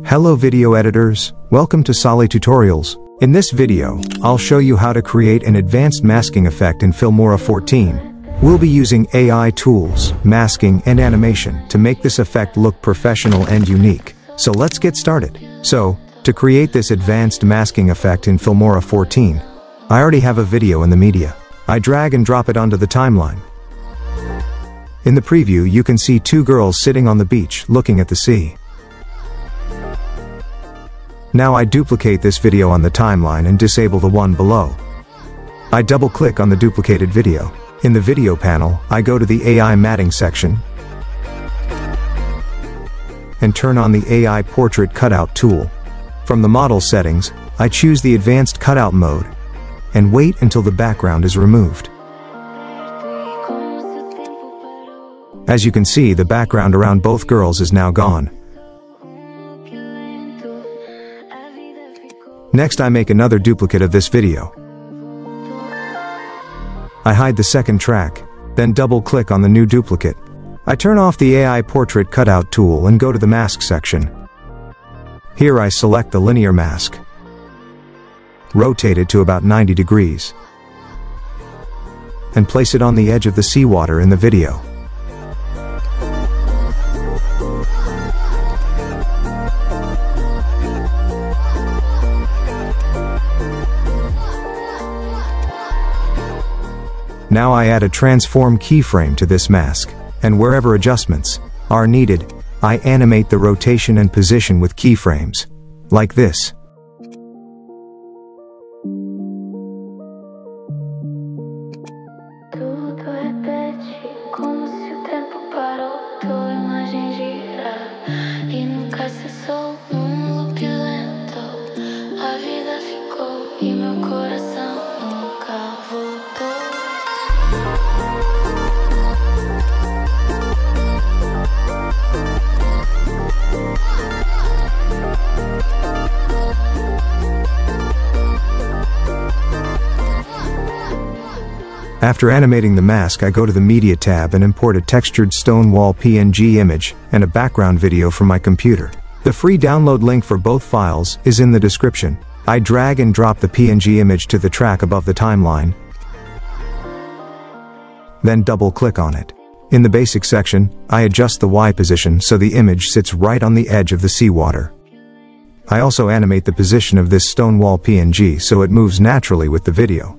Hello video editors, welcome to Salih Tutorials. In this video, I'll show you how to create an advanced masking effect in Filmora 14. We'll be using AI tools, masking, and animation to make this effect look professional and unique. So let's get started. So, to create this advanced masking effect in Filmora 14, I already have a video in the media. I drag and drop it onto the timeline. In the preview you can see two girls sitting on the beach looking at the sea. Now I duplicate this video on the timeline and disable the one below. I double click on the duplicated video. In the video panel, I go to the AI matting section and turn on the AI portrait cutout tool. From the model settings, I choose the advanced cutout mode and wait until the background is removed. As you can see the background around both girls is now gone. Next I make another duplicate of this video. I hide the second track, then double click on the new duplicate. I turn off the AI portrait cutout tool and go to the mask section. Here I select the linear mask. Rotate it to about 90 degrees. And place it on the edge of the seawater in the video. Now I add a transform keyframe to this mask, and wherever adjustments are needed, I animate the rotation and position with keyframes. Like this. After animating the mask I go to the Media tab and import a textured stone wall PNG image and a background video from my computer. The free download link for both files is in the description. I drag and drop the PNG image to the track above the timeline, then double click on it. In the basic section, I adjust the Y position so the image sits right on the edge of the seawater. I also animate the position of this stone wall PNG so it moves naturally with the video.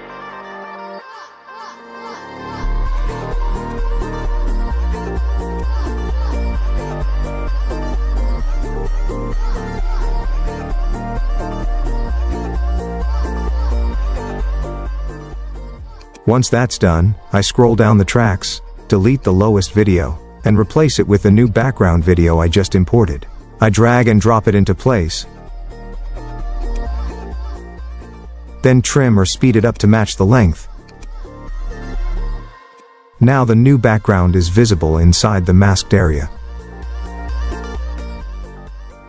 Once that's done, I scroll down the tracks, delete the lowest video, and replace it with the new background video I just imported. I drag and drop it into place. Then trim or speed it up to match the length. Now the new background is visible inside the masked area.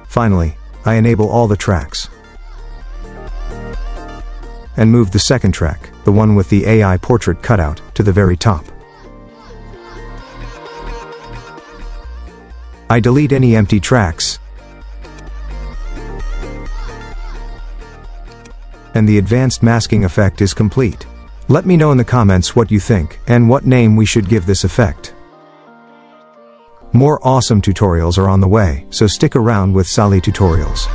Finally, I enable all the tracks. And move the second track, the one with the AI portrait cutout, to the very top. I delete any empty tracks. And the advanced masking effect is complete. Let me know in the comments what you think, and what name we should give this effect. More awesome tutorials are on the way, so stick around with Salih Tutorials.